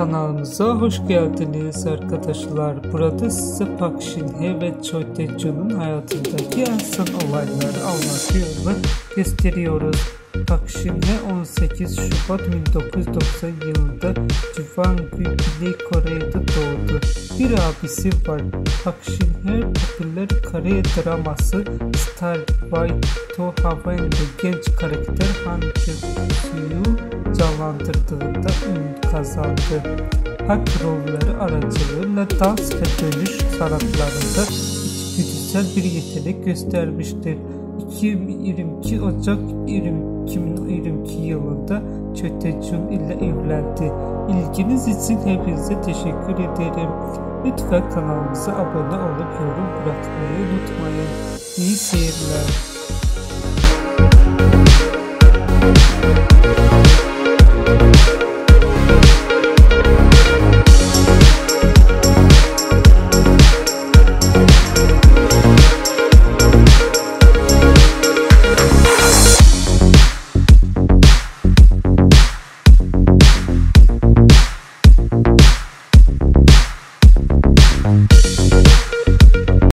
Kanalımıza hoş geldiniz arkadaşlar. Burada size Park Shin-hye ve Choi Tae-jun'un hayatındaki en son olayları anlatıyor ve gösteriyoruz. Park Shin-hye 18 Şubat 1990 yılında Güney Kore'de doğdu. Bir abisi var. Park Shin-hye popüler Kore draması Star White To Hawaii genç karakter Han Kyo-soo'yu canlandırdığında ün kazandı. Hak rolleri aracılığıyla dans ve dönüş sanatlarında içgüdüsel bir yetenek göstermiştir. 2022 Ocak 2022 yılında Çötecun ile evlendi. İlginiz için hepinize teşekkür ederim. Lütfen kanalımıza abone olup yorum bırakmayı unutmayın. İyi seyirler.